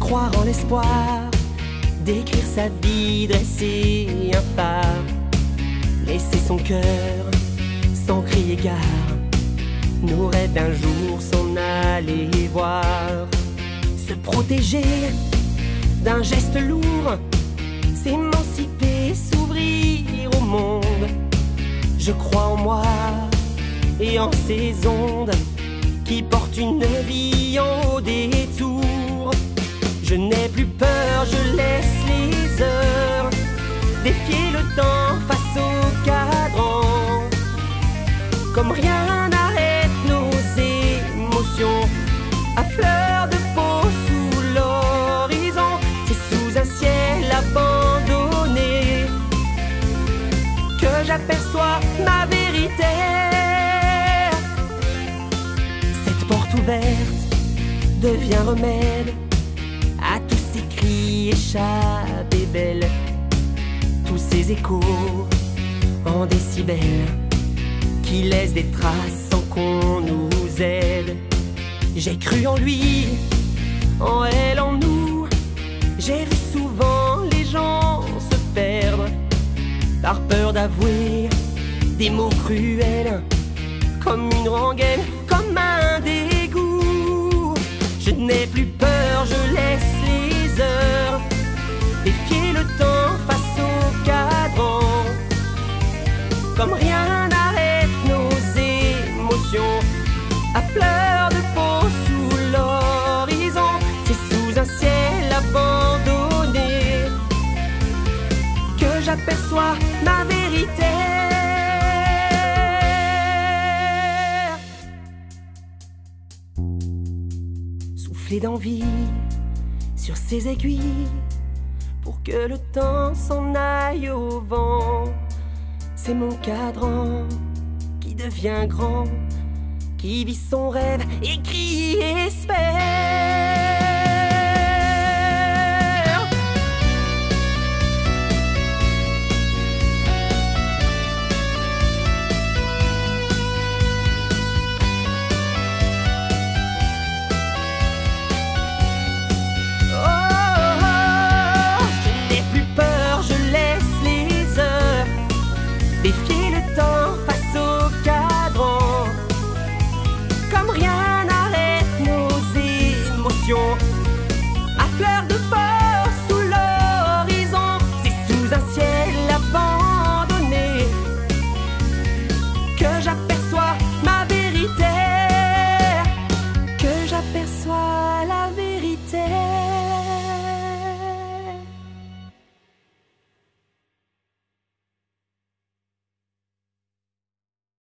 Croire en l'espoir, décrire sa vie, dresser un phare, laisser son cœur sans crier gare, nous rêves d'un jour s'en aller voir, se protéger d'un geste lourd, s'émanciper, s'ouvrir au monde. Je crois en moi et en ces ondes qui portent une vie en haut. Je n'ai plus peur, je laisse les heures défier le temps face au cadran. Comme rien n'arrête nos émotions à fleur de peau sous l'horizon. C'est sous un ciel abandonné que j'aperçois ma vérité. Cette porte ouverte devient remède cris échappés belles, tous ces échos en décibels qui laissent des traces sans qu'on nous aide. J'ai cru en lui, en elle, en nous. J'ai vu souvent les gens se perdre par peur d'avouer des mots cruels, comme une rengaine, comme un dégoût. Je n'ai plus peur, défier le temps face au cadran. Comme rien n'arrête nos émotions à fleur de peau sous l'horizon. C'est sous un ciel abandonné que j'aperçois ma vérité. Souffler d'envie sur ses aiguilles pour que le temps s'en aille au vent. C'est mon cadran qui devient grand, qui vit son rêve et qui espère. fleurs